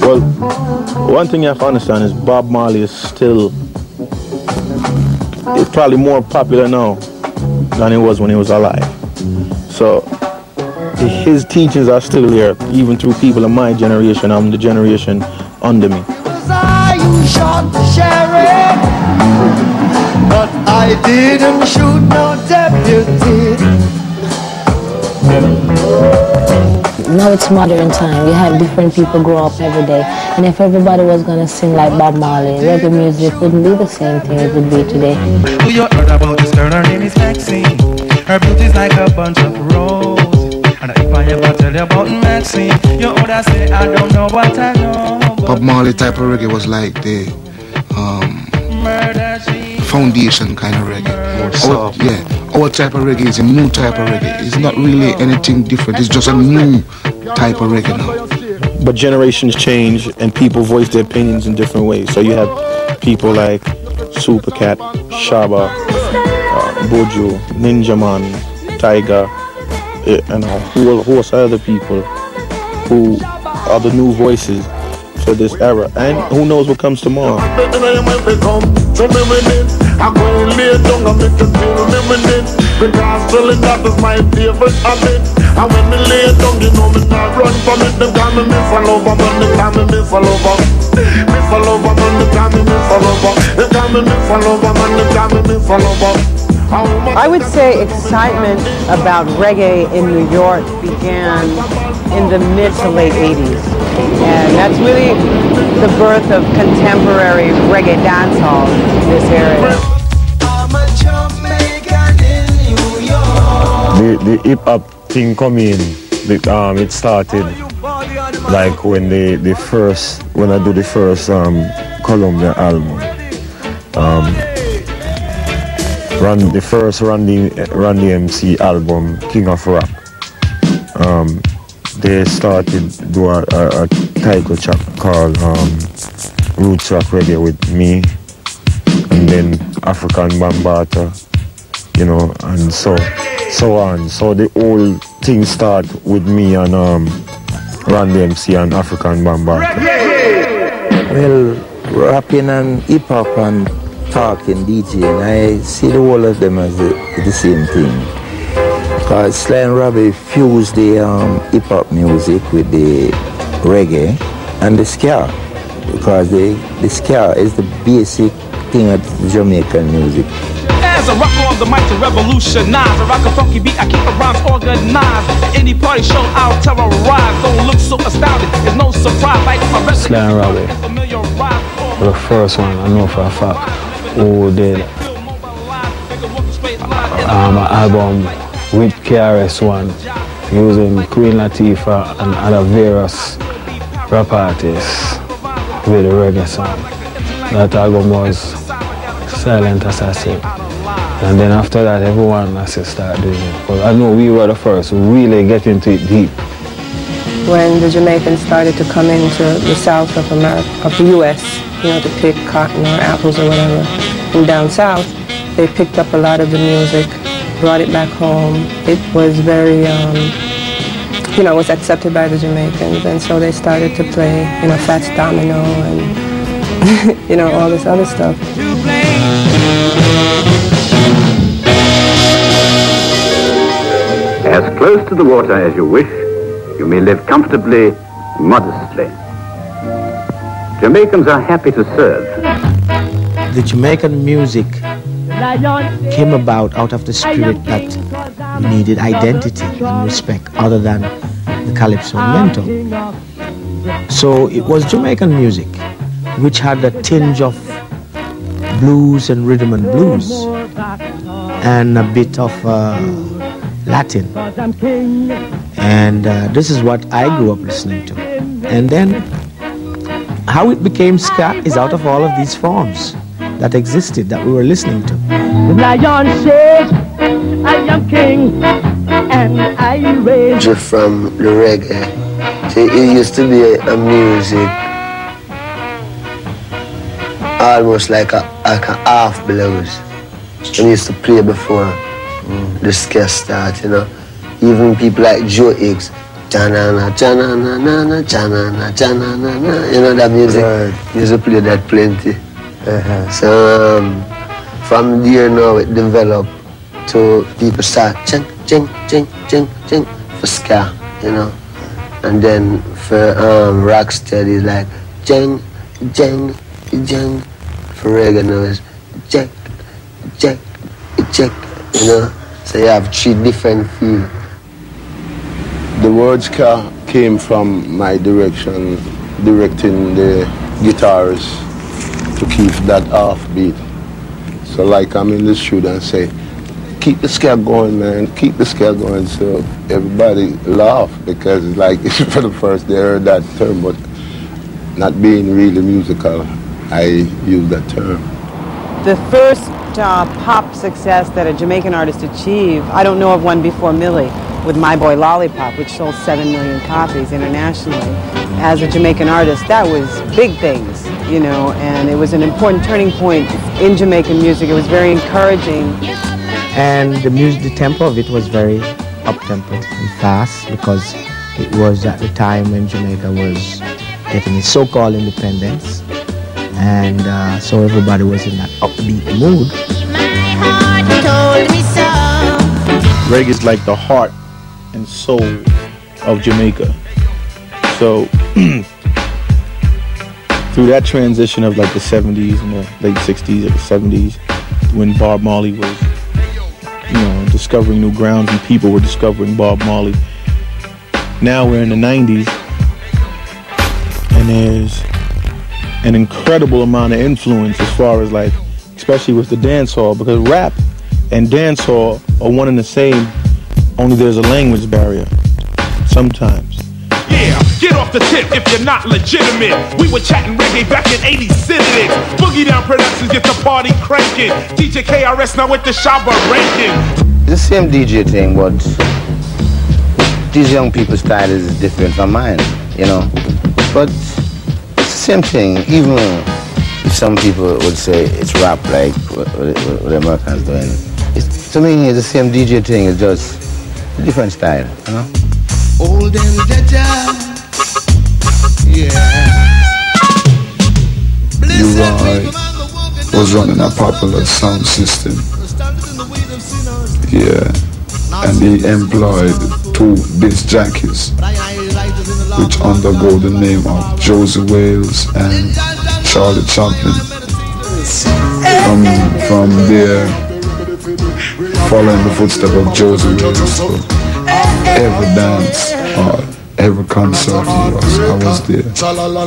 Well, one thing you have to understand is Bob Marley is still it's probably more popular now than it was when he was alive. So his teachings are still here, even through people of my generation and the generation under me. You shot the sheriff, but I didn't shoot no deputy. Now it's modern time. You have different people grow up every day. And if everybody was gonna sing like Bob Marley, reggae music wouldn't be the same thing it would be today. Who you heard about this girl? Her name is Maxine. Her beauty's like a bunch of roses. And if I ever tell you about Maxine, you oughta say I don't know what I know. Bob Marley type of reggae was like the um, foundation kind of reggae. More soft. Our, yeah, our type of reggae is a new type of reggae. It's not really anything different. It's just a new type of reggae now. But generations change and people voice their opinions in different ways. So you have people like Supercat, Shabba, uh, Buju, Ninja Man, Tiger, eh, and a whole host of other people who are the new voices for this era. And who knows what comes tomorrow. Because that is my favorite habit And when me lay down, you know me not run from it Them call me miss a lover, man, they call me miss a lover Miss a lover, man, they call me miss a lover They call me miss a lover, man, they call me miss a lover I would say excitement about reggae in New York began in the mid to late 80s. And that's really the birth of contemporary reggae dancehall in this area. the, the hip hop thing come in, the, um, it started like when the, the first, when I do the first um, Columbia album. Um, run, the first Randy, Run-DMC album, King of Rap. Um, they started do a, a, a title track called um, Roots Rock Reggae with me and then Afrika Bambaataa, you know, and so so on. So the whole thing start with me and um, Run-DMC and Afrika Bambaataa. Well, rapping and hip hop and talking, DJing, I see the whole of them as the, the same thing. Because Sly and Robbie fused the um, hip hop music with the reggae and the ska. Because the, the ska is the basic thing of Jamaican music. As a rocker on the mic to revolutionize, I rock a funky beat, I keep the rhymes organized. Any party show, I'll terrorize. Don't look so astounded, it's no surprise. Like my rest Sly and Robbie. The first one, I know for a fact, who did um, an album with KRS-One using Queen Latifah and other various rap artists with a reggae song. That album was Silent Assassin. And then after that, everyone has to start doing it. But I know we were the first to really get into it deep. When the Jamaicans started to come into the south of America, of the U.S., you know, to pick cotton or apples or whatever, from down south, they picked up a lot of the music, brought it back home. It was very, um, you know, was accepted by the Jamaicans, and so they started to play, you know, Fats Domino and, you know, all this other stuff. As close to the water as you wish, you may live comfortably, modestly. Jamaicans are happy to serve. The Jamaican music came about out of the spirit that we needed identity and respect other than the calypso mento. So it was Jamaican music which had a tinge of blues and rhythm and blues and a bit of uh, Latin. And uh, this is what I grew up listening to. And then how it became ska is out of all of these forms that existed that we were listening to. The lion says, I am king, and I reign. Just from the reggae. See, it used to be a, a music almost like a like a half blues. We used to play before mm, the scare start, you know. Even people like Joe Higgs, Janana, Janana, Nana, Janana, Janana, na. you know that music. We used to play that plenty. So um, from there now it developed to people start ching, ching, ching, ching, ching for ska, you know. And then for um, rocksteady it's like jing, jing, jing. For reggae now it's jack, jack, jack, you know. So you have three different feel. The words ca- came from my direction, directing the guitars to keep that offbeat. So like I'm in the studio and say, keep the scale going, man, keep the scale going. So everybody laugh because it's like for the first they heard that term, but not being really musical, I use that term. The first uh, pop success that a Jamaican artist achieved, I don't know of one before Millie, with My Boy Lollipop, which sold 7 million copies internationally. As a Jamaican artist, that was big things, you know, and it was an important turning point in Jamaican music. It was very encouraging. And the music, the tempo of it was very up-tempo and fast because it was at the time when Jamaica was getting its so-called independence. And uh, so everybody was in that upbeat mood. Reggae is like the heart and soul of Jamaica. So through that transition of like the 70s and the late 60s or the 70s, when Bob Marley was, you know, discovering new grounds and people were discovering Bob Marley. Now we're in the 90s and there's an incredible amount of influence as far as like, especially with the dance hall, because rap and dance hall are one and the same, only there's a language barrier sometimes. Yeah, get off the tip if you're not legitimate. We were chatting reggae back in 86. Boogie Down Productions get the party cranking. DJ KRS now with the Shabba ranking. the same DJ thing, but these young people's style is different from mine, you know. But it's the same thing, even if some people would say it's rap like what, what, what the Americans doing. It's, to me, it's the same DJ thing, it's just a different style, you know. Old and Jaja. Yeah. Was running a popular sound system. Yeah. And he employed two disc jockeys, which undergo the name of Josie Wales and Charlie Chaplin. From, from there, following the footsteps of Josie Wales, so every dance or every concert I was, I was there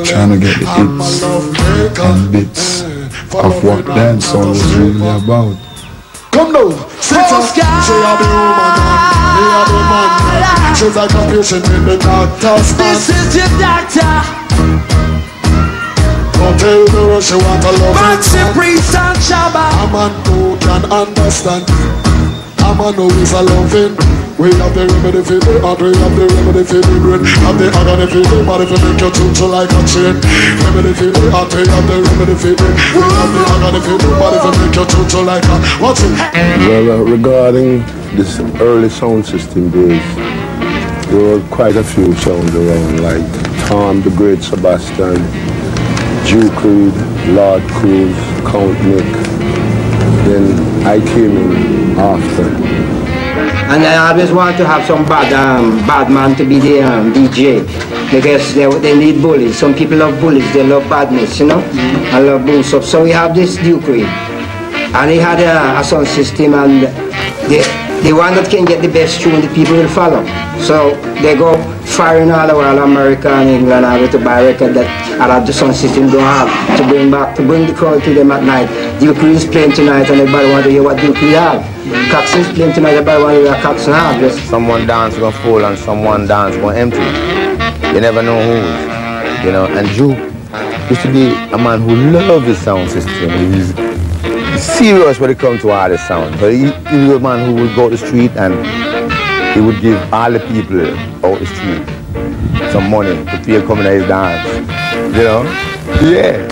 trying to get the hits and bits of what dancehall was really about. Come now, sit up. She a the woman man, me a the man man. She's like a patient in the doctor's man. This is your doctor. Don't tell me what she want a love Maxi Priest and Shabba. A man who can understand. A man a loving. We have the remedy for the heart, have the remedy for the brain Have the agony for the body for make you tune like a chain Remedy for the heart, have the remedy for the We have the agony for the body for make you tune like a What's it? Well, uh, regarding this early sound system days, there were quite a few sounds around, like Tom the Great Sebastian, Duke Reid, Lord Cruz, Count Nick. Then I came in after. And I always want to have some bad um, bad man to be the um, DJ because they, they need bullies. Some people love bullies, they love badness, you know, I love boost up. So we have this Duke Reid. And he had a, a sound system and the, the one that can get the best tune, the people will follow. So they go firing all over America and England and to buy record that a lot of the sound system don't have to bring back, to bring the crowd to them at night. Duke Reid is playing tonight and everybody want to hear what Duke Reid have. Coxsone's playing tonight, everybody want to hear what Coxon have. Just Someone dance gonna full and someone dance gonna empty. You never know who, you know. And Juke used to be a man who loved his sound system. He's serious when it comes to all the sound. But he, he was a man who would go to the street and he would give all the people out the street some money to pay coming to his dance. You know? Yeah.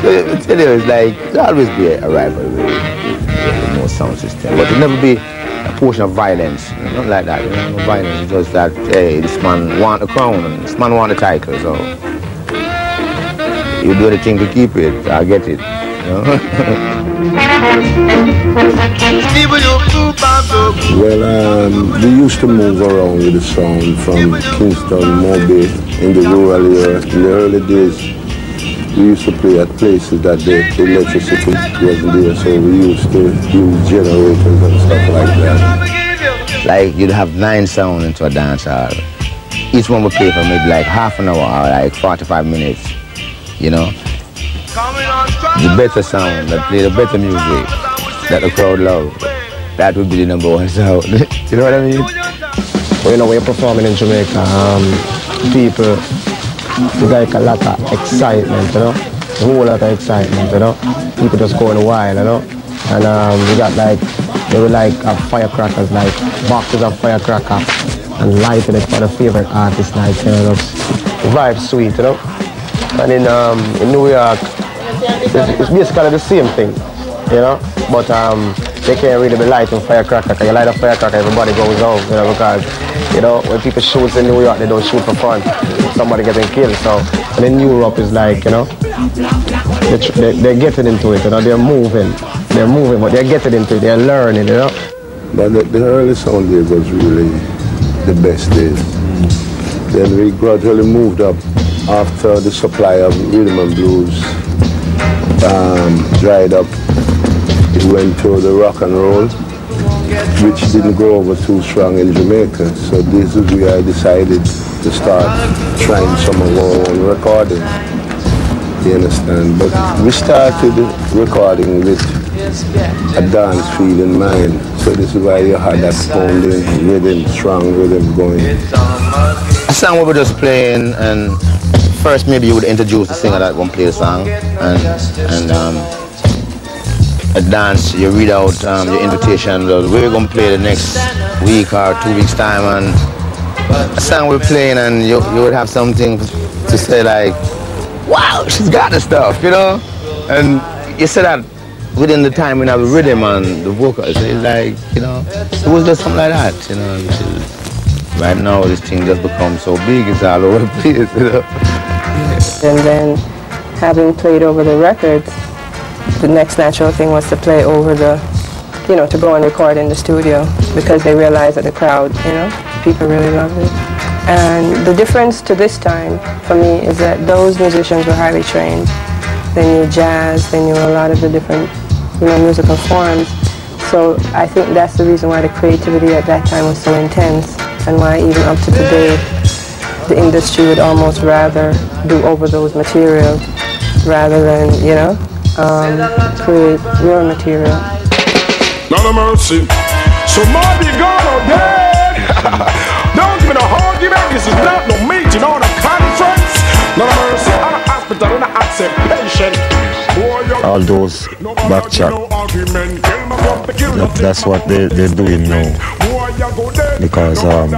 So I tell you, it's like there'll always be a rivalry with no sound system, but it'll never be a portion of violence. Not like that. You know, no violence. It's just that hey, this man want the crown, and this man want the title, so you do anything to keep it. I get it. You know? Well, um, we used to move around with the sound from Kingston, Moby, in the rural area. In the early days, we used to play at places that the electricity wasn't there, so we used to use generators and stuff like that. Like you'd have nine sound into a dance hall. Each one would play for maybe like half an hour or like 45 minutes, you know. The better sound, that play the better music, that the crowd love, that would be the number one sound. you know what I mean? Well, you know, when you're performing in Jamaica, um, people, there's like a lot of excitement, you know? A whole lot of excitement, you know? People just going wild, you know? And um, we got like, they were like uh, firecrackers, like boxes of firecrackers, and lighting it for the favorite artist, like, you know, vibe sweet, you know? And in, um, in New York, it's, it's basically the same thing, you know? But um, they can't really be lighting firecracker. Because you light a firecracker, everybody goes home, you know, because, you know, when people shoot in New York, they don't shoot for fun. Somebody getting killed. So, and in Europe, it's like, you know, they, they're getting into it, you know, they're moving. They're moving, but they're getting into it, they're learning, you know? But the, the early sound days was really the best days. Then we gradually moved up after the supply of rhythm and blues um, dried up. It went to the rock and roll, which didn't go over too strong in Jamaica. So this is where I decided to start trying some of our own recording. You understand? But we started recording with a dance feel in mind. So this is why you had that pounding rhythm, strong rhythm going. A song we were just playing and first maybe you would introduce the singer that won't play the song. And and um, a dance you read out um, your invitation. We're gonna play the next week or two weeks time and a song we're playing and you, you would have something to say like wow she's got the stuff you know? And you said that within the time when I was rhythm and the vocals it's like you know it was just something like that you know? Right now this thing just become so big it's all over the place you know And then having played over the records, the next natural thing was to play over the, you know, to go and record in the studio because they realized that the crowd, you know, people really loved it. And the difference to this time for me is that those musicians were highly trained. They knew jazz, they knew a lot of the different, you know, musical forms. So I think that's the reason why the creativity at that time was so intense and why even up to today the industry would almost rather do over those materials rather than, you know, um, create your material. Not a mercy. So Marty gone or dead. Don't give me no argument. This is not no meeting or no conference. Not a mercy. All those back chat. That, that's what they, they're doing now. Because um,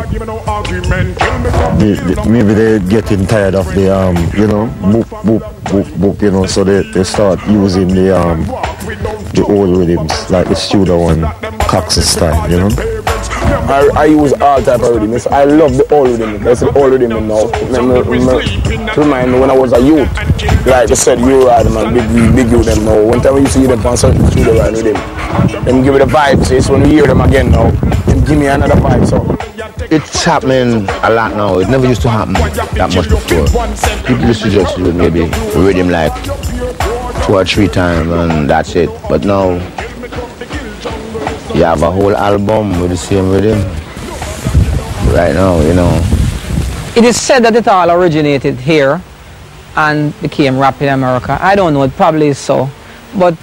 they, they, maybe they're getting tired of the, um, you know, boop, boop, boop, boop, you know, so they, they start using the, um, the old rhythms, like the studio one, Cox style, you know. I, I use all type of rhythms. I love the old rhythm. That's the old rhythm now. Me, remind me when I was a youth. Like I said, you ride them big, big you them now. One time you see them on certain studio ride with them. Give me the vibe. So it's when we hear them again now. Them give me another vibe. So it's happening a lot now. It never used to happen that much before. People used to just maybe rhythm like two or three times and that's it. But now you have a whole album with the same rhythm. Right now, you know. It is said that it all originated here and became rap in America. I don't know, it probably is so. But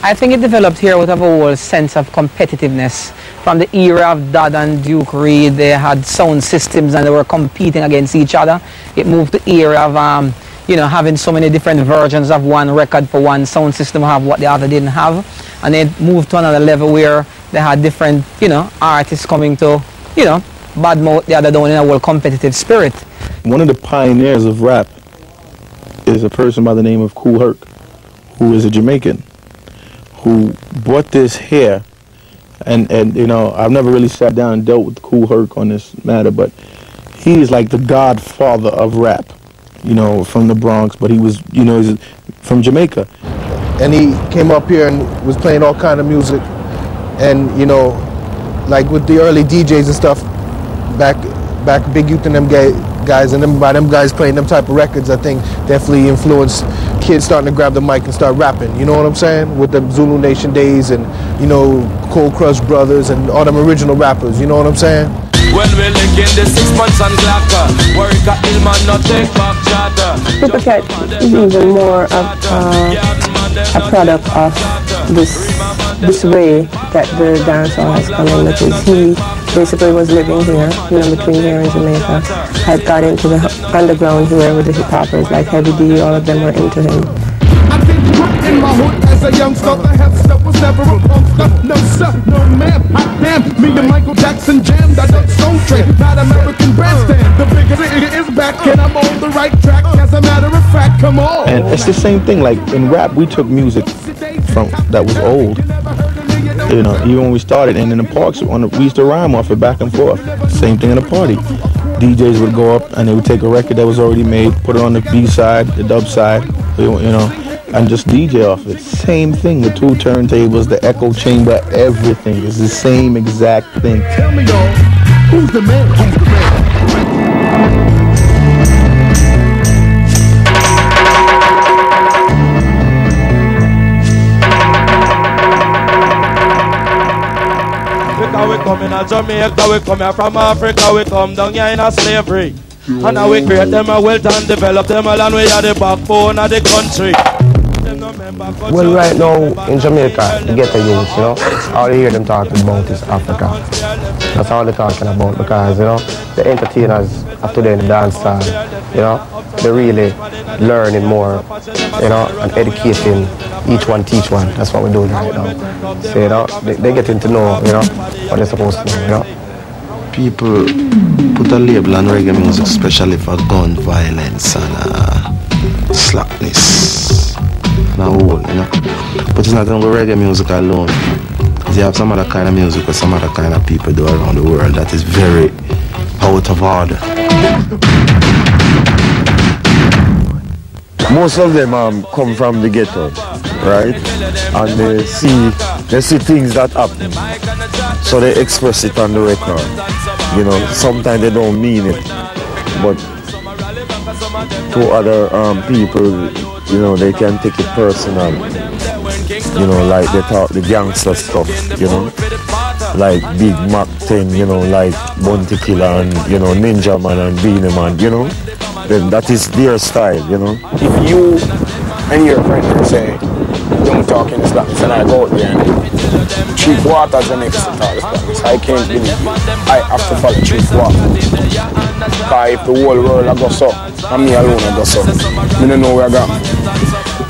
I think it developed here with a whole sense of competitiveness. From the era of Dodd and Duke Reid, they had sound systems and they were competing against each other. It moved to era of, um, you know, having so many different versions of one record for one sound system have what the other didn't have. And then moved to another level where they had different, you know, artists coming to, you know, badmouth the other down in a whole competitive spirit. One of the pioneers of rap is a person by the name of Kool Herc, who is a Jamaican, who brought this here. And, and you know, I've never really sat down and dealt with Kool Herc on this matter, but he's like the godfather of rap, you know, from the Bronx, but he was, you know, he's from Jamaica. and he came up here and was playing all kind of music. And you know like with the early DJs and stuff back back Big Youth and them guys and them by them guys playing them type of records I think definitely influenced kids starting to grab the mic and start rapping. You know what I'm saying? With the Zulu Nation days and you know Cold Crush Brothers and all them original rappers. You know what I'm saying When we link in the six months and glacker Work a ill man not take back chatter Supercat is even more of uh, a product of this this way that the dancehall has come in because he basically was living here, you know, between here and Jamaica. Had got into the underground here with the hip hoppers like Heavy D, all of them were into him. My hood as a youngster, the headstep was never a punkster. No sir, no ma'am, hot damn. Me and Michael Jackson jammed that that soul train, not American bandstand. The bigger nigga is back and I'm on the right track. As a matter of fact, come on. And it's the same thing. Like in rap, we took music from that was old. You know, even when we started, and in the parks, on the, we used to rhyme off it back and forth. Same thing in the party. DJs would go up and they would take a record that was already made, put it on the B side, the dub side, you know, and just DJ off it. Same thing. The two turntables, the echo chamber, everything is the same exact thing. Tell me y'all, who's the man? Who's the man? Africa, we come in a Jamaica, we come here from Africa, we come down here in a slavery. And now we create them a wealth and develop them a land, we are the backbone of the country. Well, right now in Jamaica, the youth, you know, all you hear them talking about is Africa. That's all they're talking about because, you know, the entertainers of today the dance style, you know, they're really learning more, you know, and educating each one teach one. That's what we're doing right now. So, you know, they, they're getting to know, you know, what they're supposed to know, you know. People put a label on reggae music, especially for gun violence and uh, slackness and all, you know. But it's not only reggae music alone. They have some other kind of music with some other kind of people do around the world that is very out of order. Most of them um, come from the ghetto, right? And they see they see things that happen. So they express it on the record. You know, sometimes they don't mean it. But to other um, people, you know, they can take it personal. You know, like they talk the gangster stuff, you know. Like Big Mac 10, you know, like Bounty Killer and, you know, Ninja Man and Beenie Man, you know. Then that is their style, you know. if you and your friend say, don't talk in Spanish, and I go out there and Chief and next to talk Spanish, I can't believe it. I have to follow Chief Waters. Because if the whole world I go so, and me alone I go so, me don't know where I got.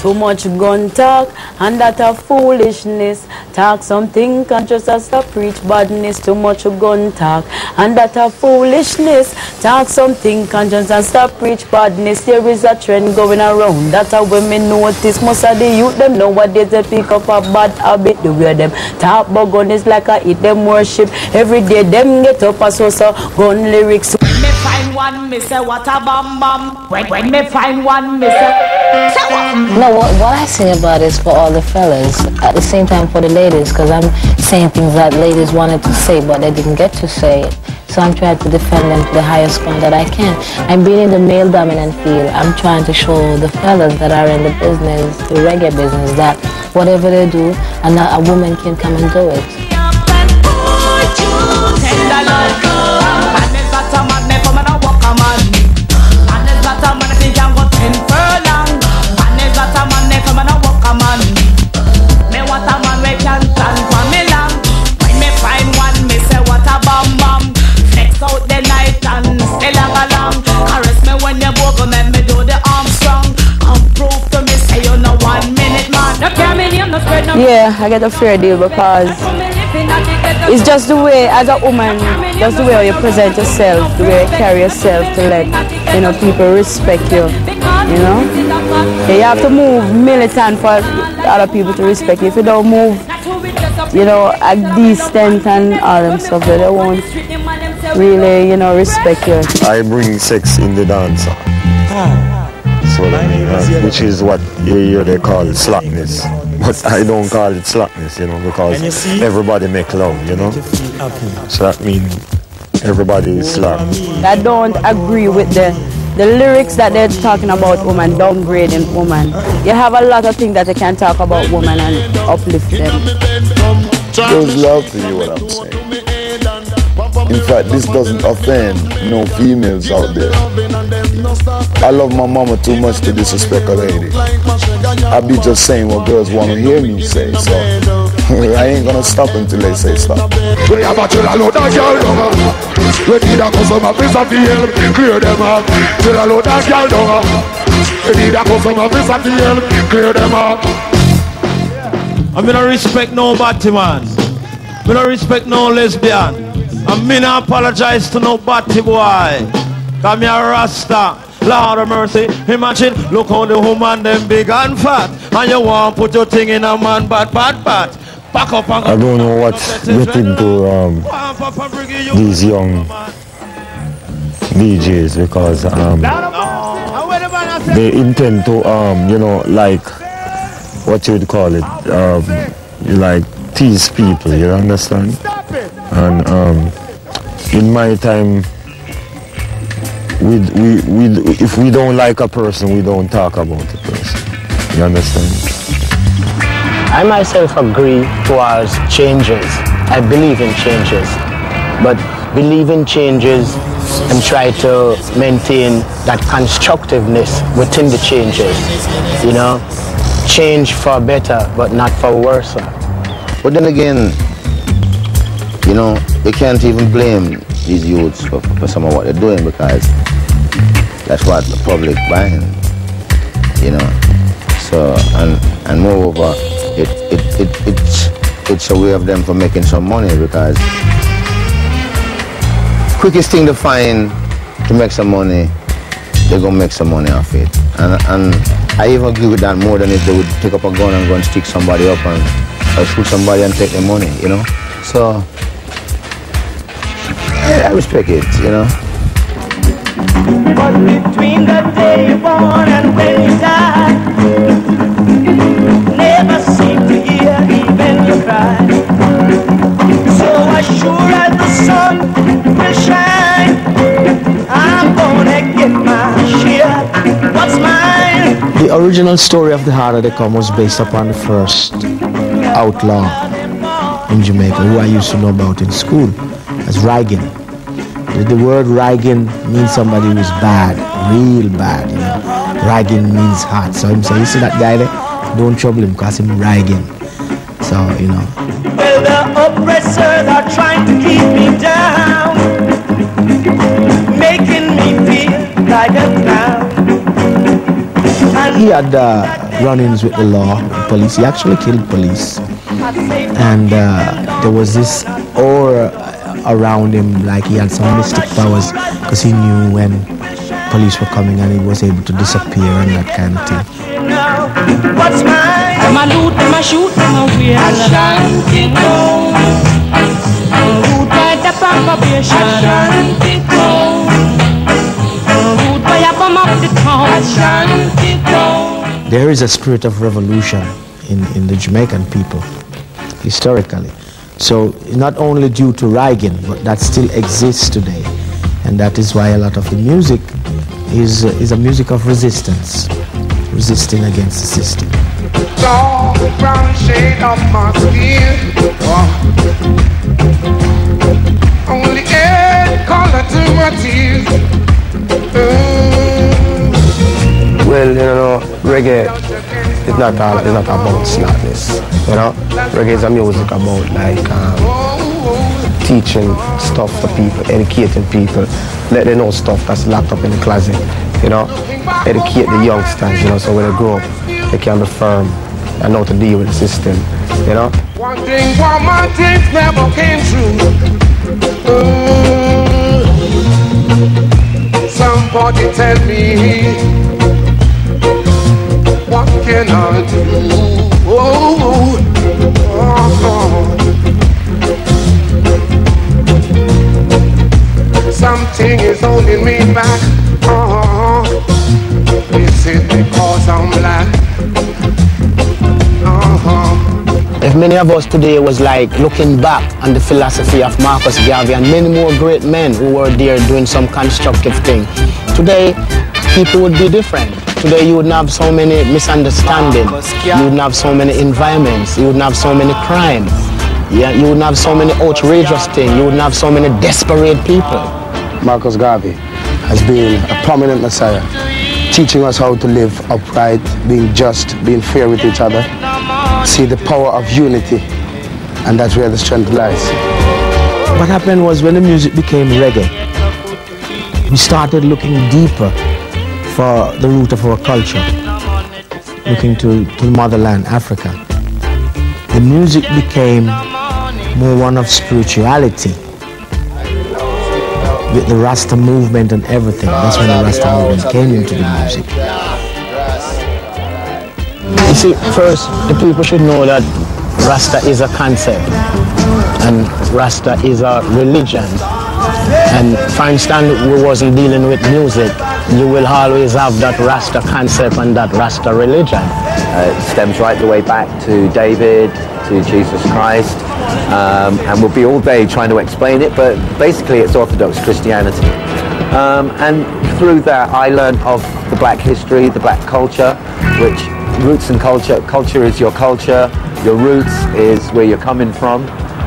Too much gun talk and that a foolishness. Talk something conscious as stop preach badness. Too much gun talk and that a foolishness. Talk something conscious and stop preach badness. There is a trend going around that a women notice. Most of the youth them nowadays they pick up a bad habit. The way them talk about gun is like a eat them worship. Every day them get up as so so gun lyrics. When me find one, me say what a bam bam. When, when me find one, me say, say? No, what, what I sing about is for all the fellas. At the same time for the ladies, because I'm saying things that ladies wanted to say, but they didn't get to say it. So I'm trying to defend them to the highest point that I can. I'm being in the male dominant field. I'm trying to show the fellas that are in the business, the reggae business, that whatever they do, a, a woman can come and do it. Yeah, I get a fair deal because it's just the way, as a woman, just the way how you present yourself, the way you carry yourself to let, you know, people respect you, you know? you have to move militant for other people to respect you. If you don't move, you know, a decent and all them stuff, they won't really, you know, respect you. I bring sex in the dancer. So I mean, uh, which is what here they call slackness. But I don't call it slackness, you know, because everybody make love, you know. So that means everybody is slack. I don't agree with the the lyrics that they're talking about woman, downgrading woman. You have a lot of things that you can talk about woman and uplift them. There's love to you, what I'm saying. In fact, this doesn't offend no females out there. I love my mama too much to disrespect a lady. I be just saying what girls want to hear me say, so I ain't gonna stop until they say stop. We have a chill a load of girl down We need a customer visa to help clear them up Chill a load of girl down We need a customer visa to help clear them up I mean, I respect nobody, man. Me no respect no lesbian. And me no apologize to no batty boy. Cause me a Rasta. Lord of mercy, imagine, look how the woman them big and fat. And you want put your thing in a man bad, bad, bad. Back up and I don't know what's getting to um, these young DJs because um, they intend to, um, you know, like what you would call it, um, like tease people, you understand? And um, in my time, we, we, we, if we don't like a person, we don't talk about the person. You understand? I myself agree towards changes. I believe in changes. But believe in changes and try to maintain that constructiveness within the changes. You know? Change for better, but not for worse. But then again, you know, you can't even blame these youths for, for some of what they're doing because that's what the public buying, you know. So, and, and moreover, it, it, it, it's, it's a way of them for making some money because quickest thing to find to make some money, they're gonna make some money off it. And, and I even agree with that more than if they would take up a gun and go and stick somebody up and or shoot somebody and take their money, you know. So I respect it, you know. But between the day you born and when you die, never seem to hear even you cry. So as sure as the sun will shine, I'm gonna get my share. What's mine? The original story of the Harder They Come was based upon the first outlaw in Jamaica, who I used to know about in school as Rhygin. The, word Rhygin means somebody who's bad, real bad. You know. Rhygin means hot. So him say, you see that guy there? Don't trouble him, cause him Rhygin. So, you know. Well, the oppressors are trying to keep me down, making me feel like a clown. He had uh, run-ins with the law, the police. He actually killed police. And uh, there was this aura around him, like he had some mystic powers, because he knew when police were coming and he was able to disappear and that kind of thing. What's mine? I'm a loot, I'm a shoot, I'm a wear. Ashanti go. Root by the propagation. Ashanti go. Root by a bomb up the town. Go. There is a spirit of revolution in, in the Jamaican people, historically. So not only due to Rhygin, but that still exists today. And that is why a lot of the music is, is a music of resistance, resisting against the system. Dark brown shade of my skin. Oh. Only add color to my tears. Uh, Well, you know, reggae is not all, it's not about slackness. You know, reggae is a music about like um, teaching stuff to people, educating people, let them know stuff that's locked up in the closet. You know, educate the youngsters. You know, so when they grow up, they can be firm and know how to deal with the system. You know. one thing, one my dreams never came true. Uh, somebody tell me cannot do. Oh, oh, oh. Something is holding me back. Oh, is it because I'm black? Uh-huh. If many of us today was like looking back on the philosophy of Marcus Garvey and many more great men who were there doing some constructive thing, today people would be different. Today you wouldn't have so many misunderstandings, you wouldn't have so many environments, you wouldn't have so many crimes, yeah, you wouldn't have so many outrageous things, you wouldn't have so many desperate people. Marcus Garvey has been a prominent messiah, teaching us how to live upright, being just, being fair with each other, see the power of unity, and that's where the strength lies. What happened was when the music became reggae, we started looking deeper for the root of our culture, looking to, to the motherland, Africa. The music became more one of spirituality with the Rasta movement and everything. That's when the Rasta movement came into the music. You see, first, the people should know that Rasta is a concept and Rasta is a religion. And for instance, we wasn't dealing with music. You will always have that Rasta concept and that Rasta religion. Uh, it stems right the way back to David, to Jesus Christ, um, and we'll be all day trying to explain it, but basically it's Orthodox Christianity. Um, and through that I learned of the black history, the black culture, which roots and culture, culture is your culture, your roots is where you're coming from.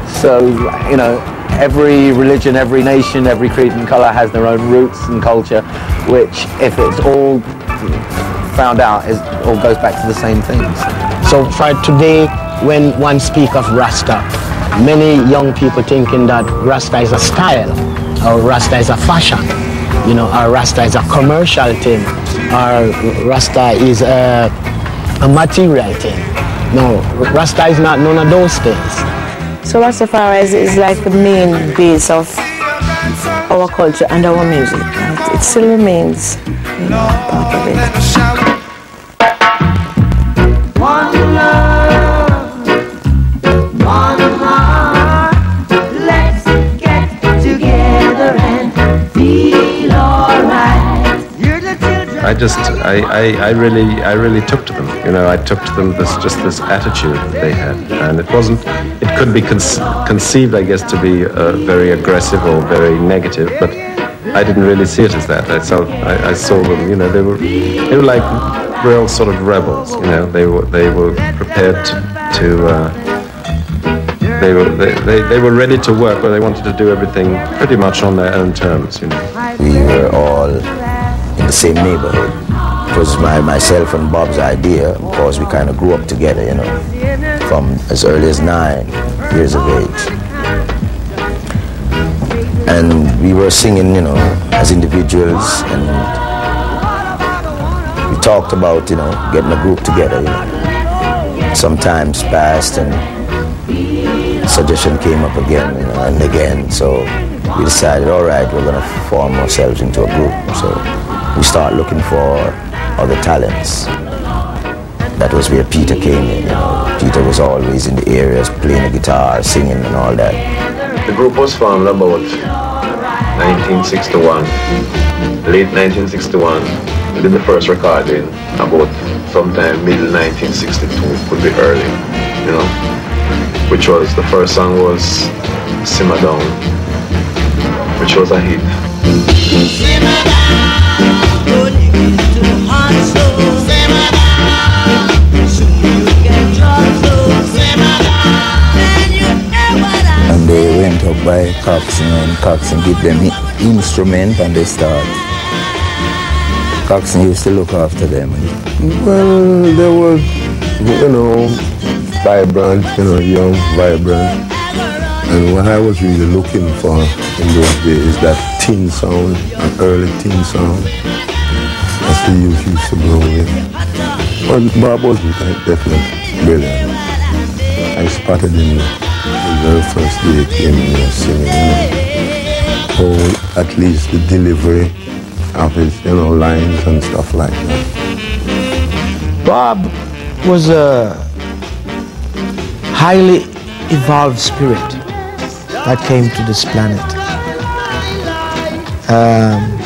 So, you know, every religion, every nation, every creed and color has their own roots and culture, which if it's all found out, is all goes back to the same things. So for today, when one speak of Rasta, many young people thinking that Rasta is a style, or Rasta is a fashion, you know, or Rasta is a commercial thing, or Rasta is a, a material thing. No, Rasta is not none of those things. So Rastafari is, is like the main base of our culture and our music. Right? It still remains you know, part of it. One love, one heart. Let's get together and feel alright. I just, I, I, I really, I really took to them. You know, I took to them this, just this attitude that they had, and it wasn't, it could be con- conceived, I guess, to be uh, very aggressive or very negative, but I didn't really see it as that. I saw, I, I saw them, you know, they were, they were like real sort of rebels. You know, they were, they were prepared to, to uh, they were, they, they, they were ready to work, but they wanted to do everything pretty much on their own terms. You know. We were all in the same neighborhood. It was my, myself and Bob's idea because we kind of grew up together, you know, from as early as nine years of age. And we were singing, you know, as individuals and we talked about, you know, getting a group together, you know. Sometimes passed and suggestion came up again you know, and again. So we decided, all right, we're going to form ourselves into a group. So we start looking for other talents. That was where Peter came in. You know. Peter was always in the areas playing the guitar, singing and all that. The group was formed about 1961, late 1961. We did the first recording about sometime middle 1962, could be early, you know, which was, the first song was Simmer Down, which was a hit. And they went up by Coxsone and Coxsone give them instrument and they start. Coxsone used to look after them. Well, there was, you know, vibrant, you know, young, vibrant. And what I was really looking for in those days is that teen sound, an early teen sound that the youth used to grow with. But Bob was definitely brilliant. I spotted him the very first day he came in here singing, you know. At least the delivery of his, you know, lines and stuff like that. Bob was a highly evolved spirit that came to this planet. Um,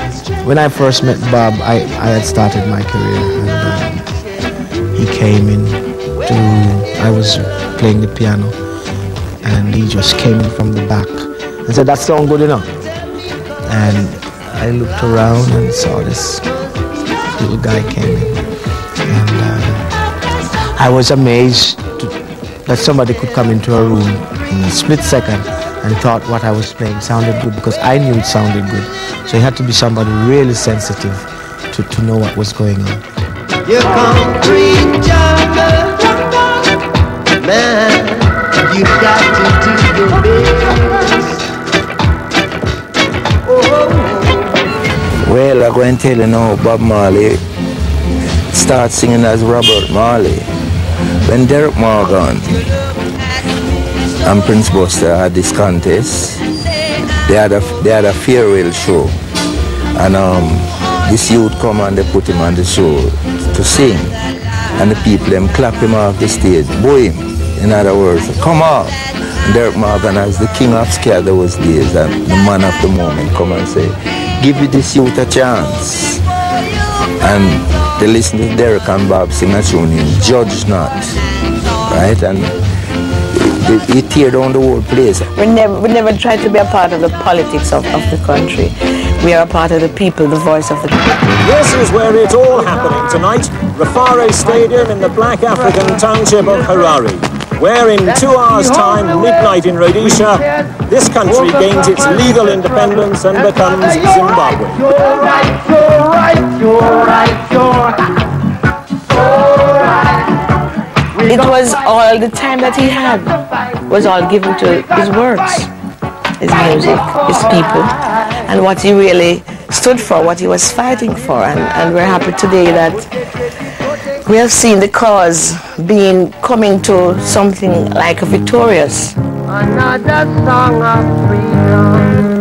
when I first met Bob, I, I had started my career and um, he came in to, I was playing the piano and he just came in from the back and said, that song good enough. And I looked around and saw this little guy came in. And uh, I was amazed to, that somebody could come into a room in a split second and thought what I was playing sounded good because I knew it sounded good. So it had to be somebody really sensitive to, to know what was going on. You concrete jungle, man, you got to do your best. Well, I'm going to tell you now, Bob Marley started singing as Robert Marley. When Derrick Morgan and Prince Buster had this contest, they had a, they had a farewell show. And um, this youth come and they put him on the show to sing. And the people them clap him off the stage, boo him. In other words, come on. And Derrick Morgan as the king of ska those days and the man of the moment come and say, give this youth a chance. And they listen to Derrick and Bob sing a tune in Judge Not. Right? And he tear down the whole place. We never, we never tried to be a part of the politics of, of the country. We are a part of the people, the voice of the people. This is where it's all happening tonight. Rufaro Stadium in the black African township of Harare. Where in two hours' time, midnight in Rhodesia, this country gains its legal independence and becomes Zimbabwe. It was all the time that he had was all given to his works, his music, his people, and what he really stood for, what he was fighting for. And, and we're happy today that we have seen the cause being coming to something like victorious. Another song of freedom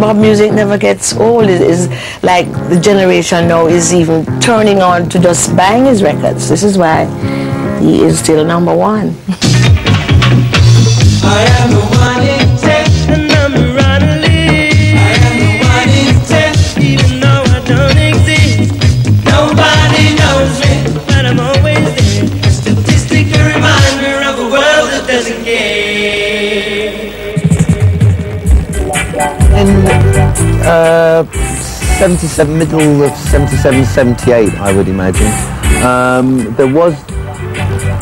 Bob music never gets old. It is like the generation now is even turning on to just bang his records. This is why he is still number one. 77, middle of 77, 78, I would imagine, um, there was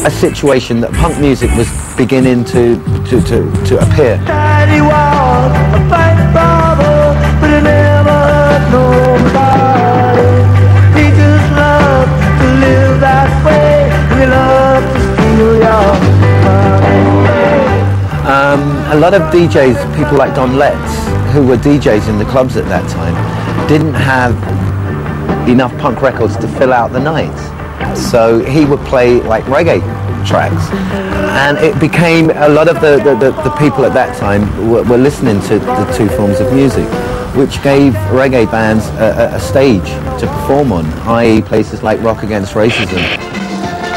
a situation that punk music was beginning to, to, to, to appear. Daddy was a fight bravo, but he never hurt nobody. He just loved to live that way. He loved to steal your money. Um, a lot of DJs, people like Don Letts, who were DJs in the clubs at that time, didn't have enough punk records to fill out the nights. So he would play like reggae tracks. And it became, a lot of the, the, the, the people at that time were, were listening to the two forms of music, which gave reggae bands a, a, stage to perform on, i.e. places like Rock Against Racism.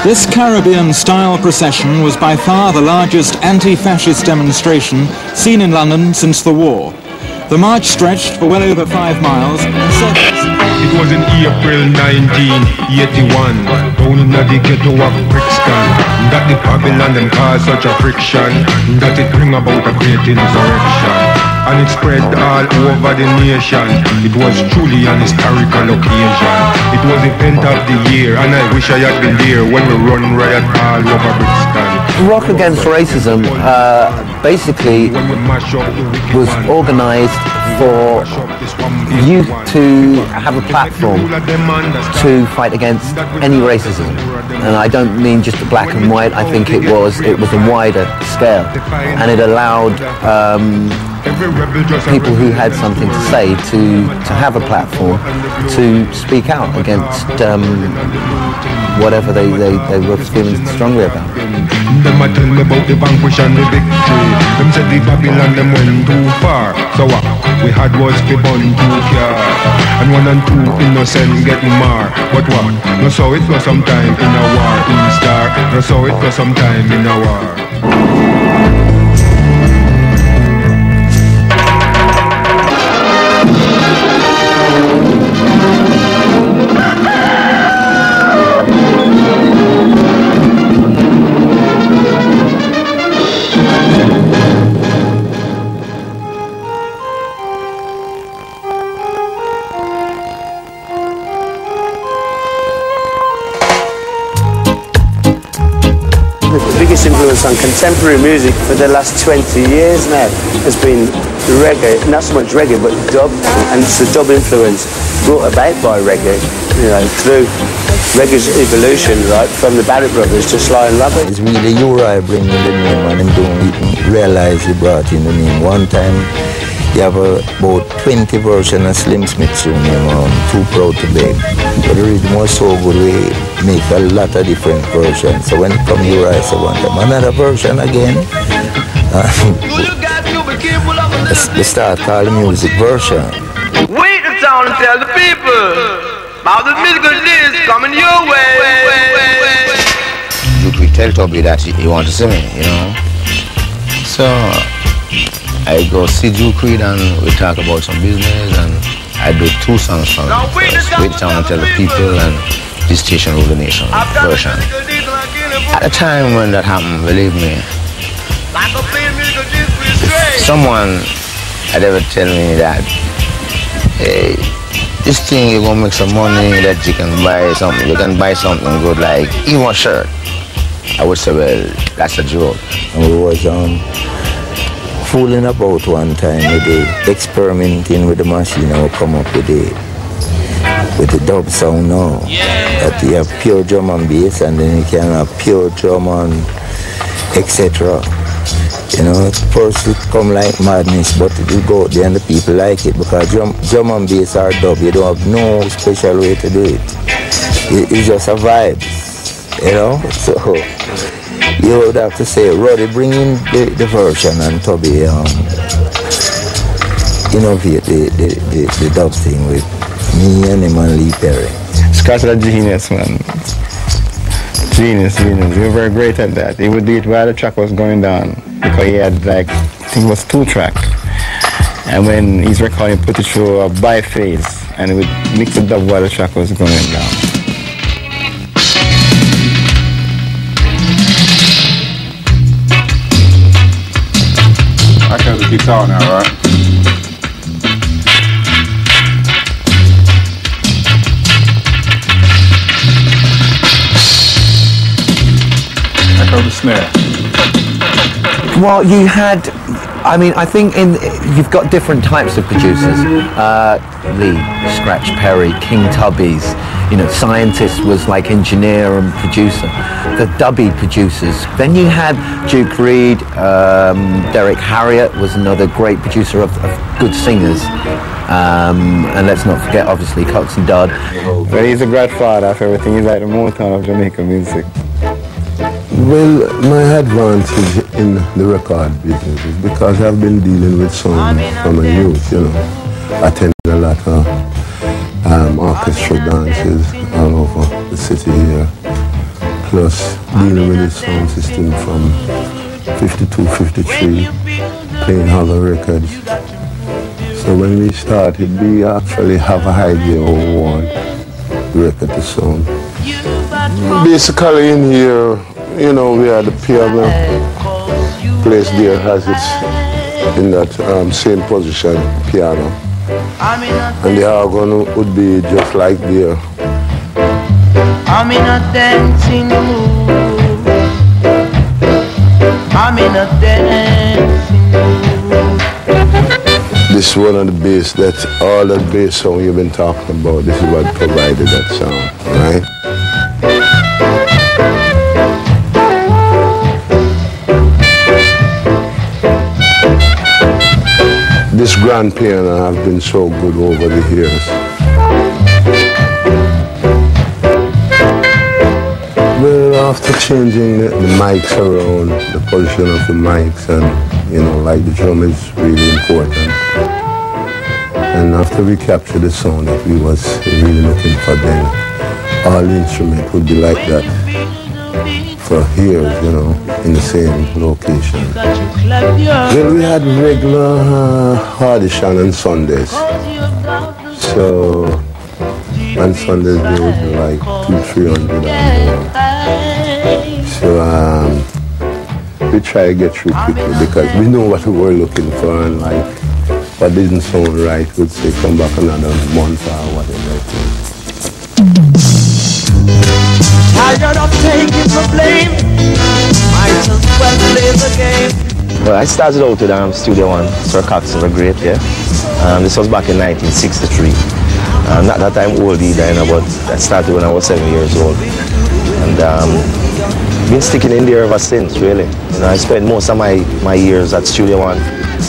This Caribbean-style procession was by far the largest anti-fascist demonstration seen in London since the war. The march stretched for well over five miles. And It was in April 1981 Down in the ghetto of Brixton That the Babylon them cause such a friction. That it bring about a great insurrection And it spread all over the nation. It was truly an historical occasion. It was the event of the year And I wish I had been there When we run riot all over Brixton Rock Against Racism uh, basically was organized for youth to have a platform to fight against any racism. And I don't mean just the black and white, I think it was, it was a wider scale. And it allowed um, people who had something to say to, to have a platform to speak out against um, whatever they, they, they were feeling strongly about. Them tell me about the vanquish and the victory. Them said the Babylon them went too far. So what we had was the bun two car. And one and two innocent. But what? No saw it for some time in a war in star. No saw it for some time in a war. Contemporary music for the last 20 years now has been reggae, not so much reggae, but dub, and it's the dub influence brought about by reggae, you know, through reggae's evolution, right, from the Barrett Brothers to Sly and Robbie. It's really U Roy bringing the name and him don't even realize he brought in the name. One time you have a, about 20 versions of Slim Smith tune name um, Too Proud to Beg. But the rhythm was so good we make a lot of different versions. So when it come U Roy, I say one time, another version again. they start call the music version. Wait the town and tell the people about the musical days coming your way. Duke will tell Tubby that he, he want to see me, you know. So I go see Duke Reid and we talk about some business and I do two songs from him. First, Wait Town Tell the People and This Station Rule the Nation version. At the time when that happened, believe me, someone had ever tell me that, hey, this thing you're gonna make some money that you can buy something, you can buy something good like even a shirt. I would say, well, that's a joke. And we was um, fooling about one time with the experimenting with the machine and come up with the with the dub sound now. That you have pure drum and bass and then you can have pure drum and etc. You know, at first it come like madness, but it will go out there and the people like it because drum, drum and bass are dub. You don't have no special way to do it. it it's just a vibe, you know. So you would have to say, Roddy, bring in the, the version and Tubby um, innovate the, the, the, the dub thing with me and him and Lee Perry. Scott is a genius, man. Genius, genius. Was very great at that. He would do it while the track was going down because he had like, I think it was two track. And when he's recording, put it through a biphase and he would mix it up while the track was going down. Guitar now, right? Got the snare. Well, you had, I mean, I think in you've got different types of producers. Uh, Lee, Scratch Perry, King Tubbies. You know, scientist was like engineer and producer. The dubby producers. Then you had Duke Reid, um, Derrick Harriott was another great producer of, of good singers. Um, and let's not forget, obviously, Coxsone Dodd. But he's a godfather of everything. He's like the Motown of Jamaican music. Well, my advantage in the record business is because I've been dealing with sound from a youth, you know. Attending a lot of um, orchestra dances all over the city here. Plus dealing with the sound system from 52, 53, playing other records. So when we started, we actually have an idea of what the record to sound. Basically in here, you know, we are the piano place there has its in that um, same position piano. And the organ would be just like there. I'm in a dancing mood. I'm in a dancing mood. This is one of the bass, that's all that bass song you've been talking about. This is what provided that sound, right? this grand piano have been so good over the years. After changing the, the mics around, the position of the mics, and you know, like the drum is really important. And after we captured the sound that we was really looking for, then all instrument would be like that for years, you know, in the same location. Well, we had regular uh, audition on Sundays. So on Sundays there would be like two, three hundred. So um, we try to get through quickly because we know what we were looking for and like what didn't sound right would say come back another month or whatever it is. Tired of taking the blame. Might as well play the game. Well, I started out with um, Studio One, Sir Cox the Great, yeah. Um, this was back in 1963. Um, not that I'm old either, you know, but I started when I was seven years old. And um, been sticking in there ever since, really. You know, I spent most of my, my years at Studio One,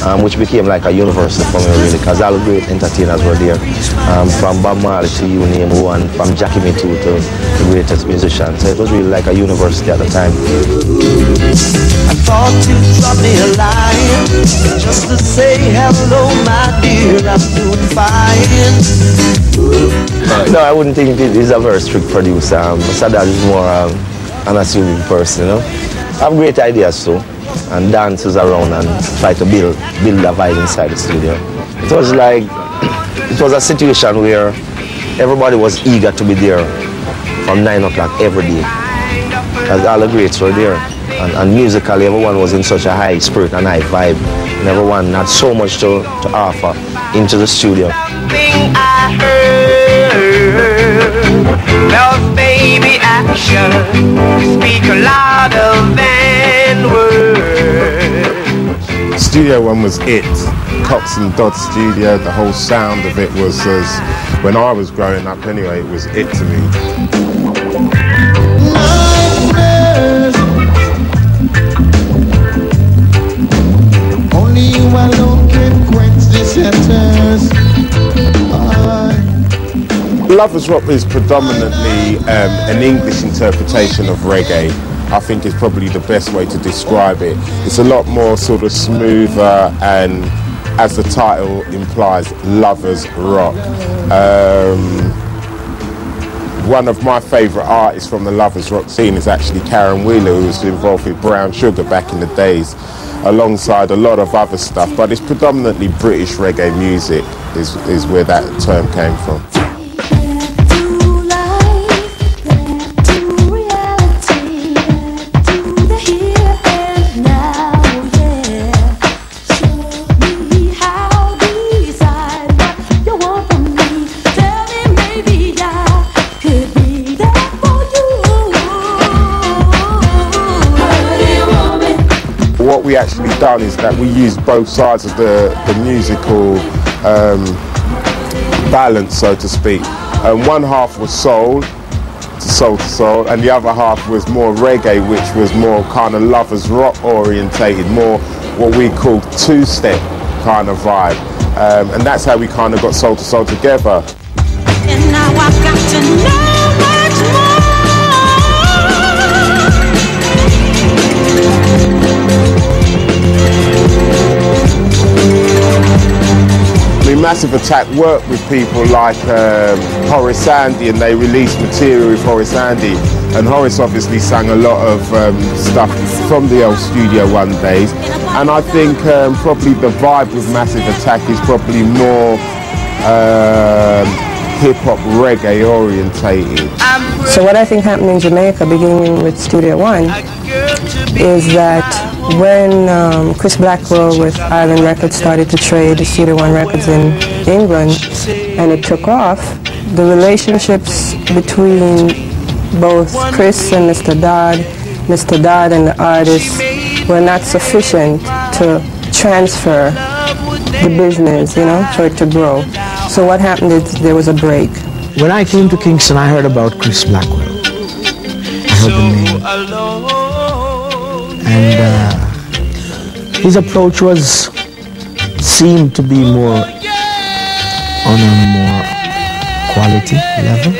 um, which became like a university for me, really, because all the great entertainers were there. Um, from Bob Marley to you name one, from Jackie Mittoo to the greatest musicians. So it was really like a university at the time. I thought you'd drop me a line just to say hello, my dear. I'm doing fine. No, I wouldn't think he's a very strict producer. Um, Sadat is more um, an assuming person, you know. I have great ideas too, and dances around and try to build build a vibe inside the studio. It was like it was a situation where everybody was eager to be there from nine o'clock every day, because all the greats were there, and, and musically everyone was in such a high spirit and high vibe, and everyone had so much to, to offer into the studio. Thing I heard. Love, baby, action. Speak louder than words. Studio One was it. Coxsone Dodd Studio, the whole sound of it was as, when I was growing up anyway, it was it to me. Only you alone can quench this Lovers Rock is predominantly um, an English interpretation of reggae. I think is probably the best way to describe it. It's a lot more sort of smoother and, as the title implies, lovers rock. Um, one of my favourite artists from the lovers rock scene is actually Caron Wheeler, who was involved with Brown Sugar back in the days, alongside a lot of other stuff. But it's predominantly British reggae music is, is where that term came from. What we actually done is that we used both sides of the, the musical um, balance, so to speak. And one half was soul, Soul II Soul, and the other half was more reggae, which was more kind of lovers rock orientated, more what we call two-step kind of vibe. Um, and that's how we kind of got Soul II Soul together. Massive Attack worked with people like um, Horace Andy and they released material with Horace Andy. And Horace obviously sang a lot of um, stuff from the old Studio One days. And I think um, probably the vibe with Massive Attack is probably more um, hip hop reggae orientated. So what I think happened in Jamaica, beginning with Studio One, is that when um, Chris Blackwell with Island Records started to trade the Studio One records in England, and it took off, the relationships between both Chris and Mr. Dodd, Mr. Dodd and the artists were not sufficient to transfer the business, you know, for it to grow. So what happened is there was a break. When I came to Kingston, I heard about Chris Blackwell. I heard the name. And uh, his approach was seemed to be more on a more quality level.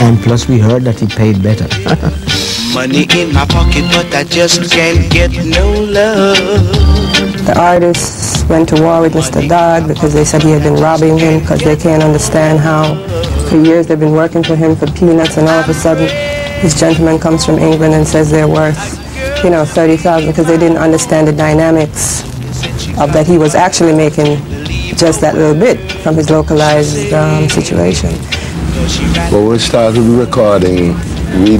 And plus we heard that he paid better. Money in my pocket, but I just can't get no love. The artists went to war with Mr. Dodd because they said he had been robbing him because they can't understand how for years they've been working for him for peanuts and all of a sudden this gentleman comes from England and says they're worth, you know, 30,000 because they didn't understand the dynamics of that he was actually making just that little bit from his localized um, situation. When we started recording, we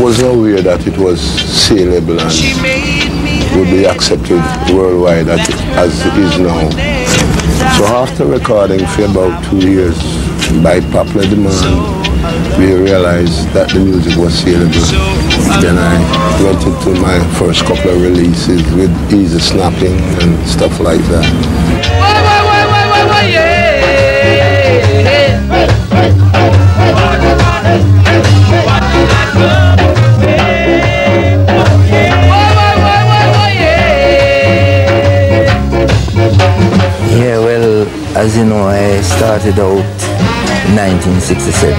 wasn't aware that it was saleable and would be accepted worldwide as it is now. So after recording for about two years, by popular demand, we realized that the music was saleable. Then I went into my first couple of releases with easy snapping and stuff like that. Yeah, well, as you know, I started out 1967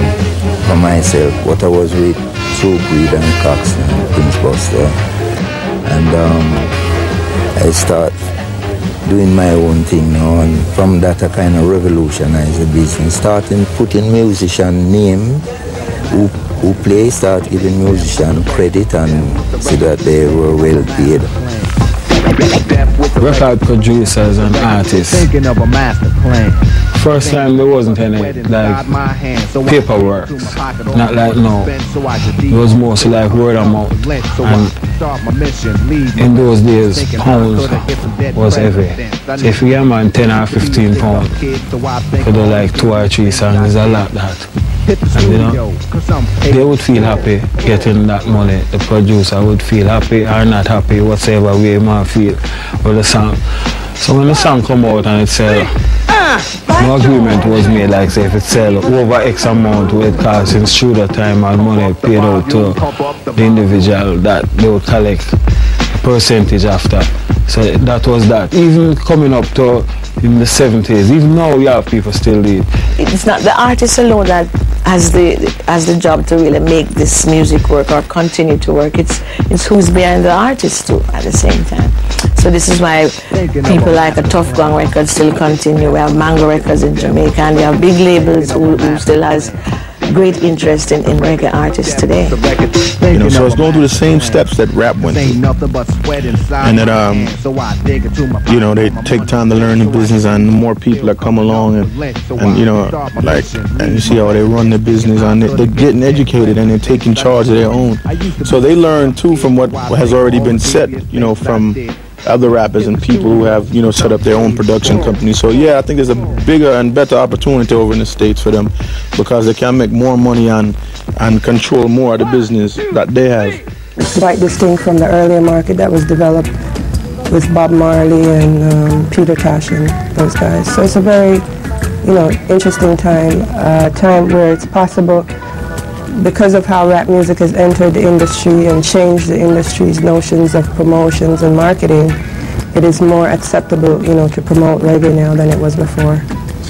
for myself. What I was with True Breed and Cox and Prince Buster. And um, I start doing my own thing now. And from that, I kind of revolutionized the business. Starting putting musician name who, who play, start giving musician credit and see that they were well paid. record producers and artists. Thinking of a master plan. First time there wasn't any like paperwork, not like no. It was mostly like word of mouth. And in those days, pounds was heavy. So if you a man 10 or 15 pounds for the like two or three songs, it's a lot that. And you know, they would feel happy getting that money. The producer would feel happy or not happy, whatever way might feel with the song. So when the song come out and it sell, no agreement was made like say if it sell over X amount it costs in studio time and money paid out to the individual that they would collect a percentage after. So that was that. Even coming up to in the 70s, even now we have people still do it. It's not the artist alone that has the has the job to really make this music work or continue to work. It's it's who's behind the artist too at the same time. So this is why people like a Tuff Gong Records still continue. We have Mango Records in Jamaica and we have big labels who, who still has great interest in, in reggae artists today. You know, so it's going through the same steps that rap went through. And that, um, you know, they take time to learn the business and the more people that come along and, and you know, like, and you see how they run the business and they, they're getting educated and they're taking charge of their own. So they learn too from what has already been set, you know, from other rappers and people who have, you know, set up their own production companies. So yeah, I think there's a bigger and better opportunity over in the States for them because they can make more money and, and control more of the business that they have. quite distinct from the earlier market that was developed with Bob Marley and um, Peter Tosh and those guys. So it's a very, you know, interesting time, uh, time where it's possible because of how rap music has entered the industry and changed the industry's notions of promotions and marketing, it is more acceptable, you know, to promote reggae now than it was before.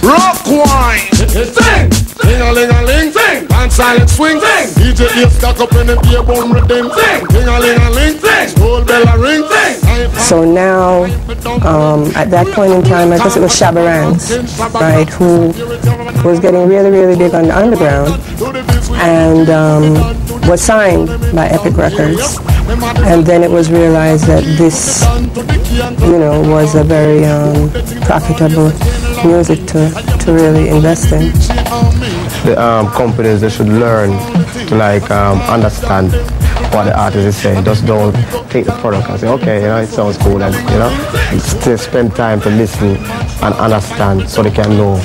Rock wine, sing, sing. A ling a ling, sing, and silent swing, sing. DJ is stuck up in the beer bone rhythm, sing, sing a ling a ling, sing, old bell a ring, sing. So now, um, at that point in time, I guess it was Shabba Ranks, right, who was getting really, really big on the underground and um, was signed by Epic Records. And then it was realized that this, you know, was a very um, profitable music to, to really invest in. the um, companies they should learn to like um, understand what the artist is saying. Just don't take the product and say, okay, you know, it sounds cool, and you know, spend time to listen and understand so they can know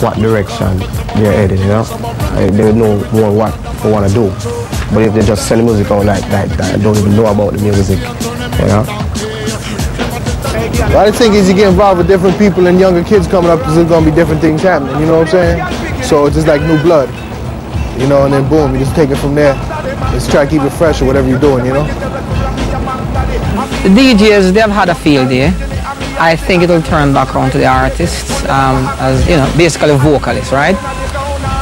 what direction they're headed. You know, they know more what they want to do. But if they just send music out like that, that don't even know about the music, you know. What I think is you get involved with different people and younger kids coming up, there's going to be different things happening, you know what I'm saying? So it's just like new blood, you know, and then boom, you just take it from there. Let's try to keep it fresh or whatever you're doing, you know? The DJs, they've had a field day. I think it'll turn back around to the artists um, as you know, basically vocalists, right?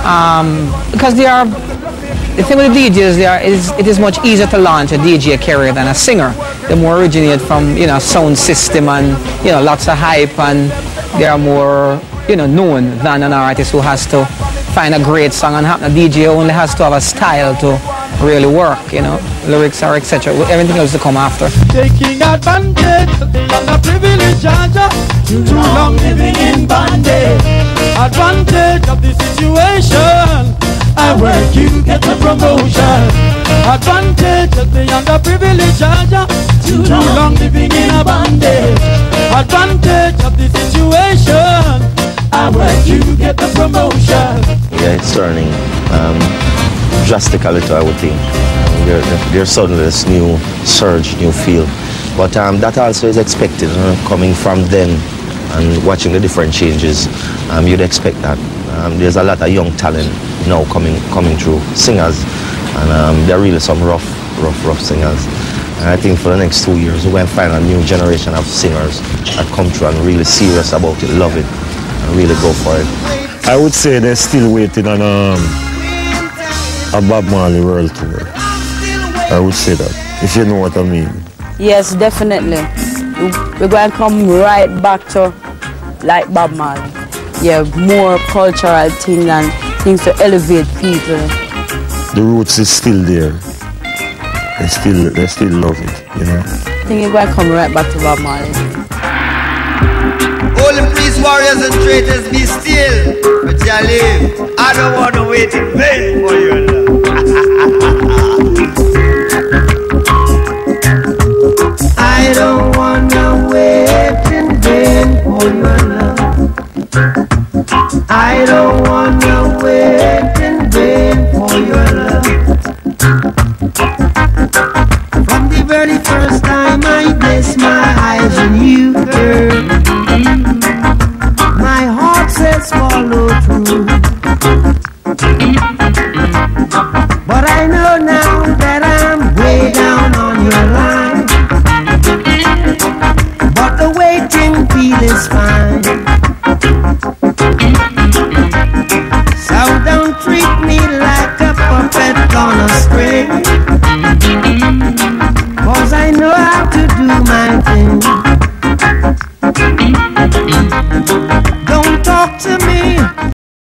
Um, because they are the thing with the DJs there is it is much easier to launch a DJ career than a singer. They more originate from you know sound system and you know lots of hype and they are more you know known than an artist who has to find a great song and happen. A DJ only has to have a style to really work, you know, lyrics are etc. Everything else to come after. Taking advantage of the Georgia, too long living in bondage. Advantage of the situation. I work, you get the promotion. Advantage of the underprivileged Georgia, too long living in a bondage. Advantage of the situation. I work, you get the promotion. Yeah, it's turning um, drastically to I would think. There, there's suddenly this new surge, new feel. But um, that also is expected uh, coming from them and watching the different changes. Um, you'd expect that. Um, there's a lot of young talent now coming coming through, singers, and um, there are really some rough, rough, rough singers. And I think for the next two years, we're going to find a new generation of singers that come through and really serious about it, love it, and really go for it. I would say they're still waiting on um, a Bob Marley world tour. I would say that, if you know what I mean. Yes, definitely. We're going to come right back to like Bob Marley. Yeah, more cultural things and things to elevate people. The roots is still there. They still, they still love it, you know. I think we're going to come right back to Bob Marley. All the police warriors and traitors be still, but you live. I don't want to wait in vain for your love. I don't wanna wait in vain for your love.